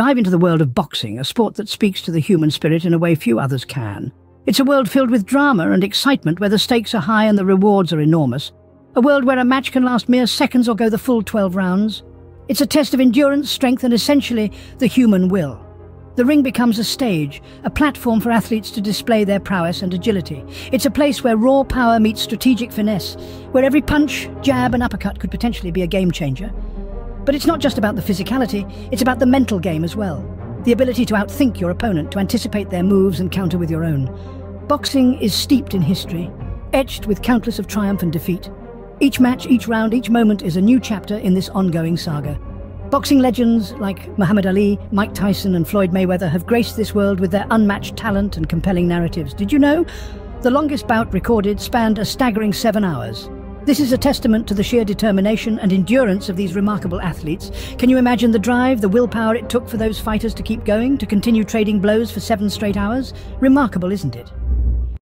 Dive into the world of boxing, a sport that speaks to the human spirit in a way few others can. It's a world filled with drama and excitement where the stakes are high and the rewards are enormous. A world where a match can last mere seconds or go the full 12 rounds. It's a test of endurance, strength and essentially the human will. The ring becomes a stage, a platform for athletes to display their prowess and agility. It's a place where raw power meets strategic finesse, where every punch, jab and uppercut could potentially be a game changer. But it's not just about the physicality, it's about the mental game as well. The ability to outthink your opponent, to anticipate their moves and counter with your own. Boxing is steeped in history, etched with countless of triumph and defeat. Each match, each round, each moment is a new chapter in this ongoing saga. Boxing legends like Muhammad Ali, Mike Tyson and Floyd Mayweather have graced this world with their unmatched talent and compelling narratives. Did you know? The longest bout recorded spanned a staggering seven hours. This is a testament to the sheer determination and endurance of these remarkable athletes. Can you imagine the drive, the willpower it took for those fighters to keep going, to continue trading blows for seven straight hours? Remarkable, isn't it?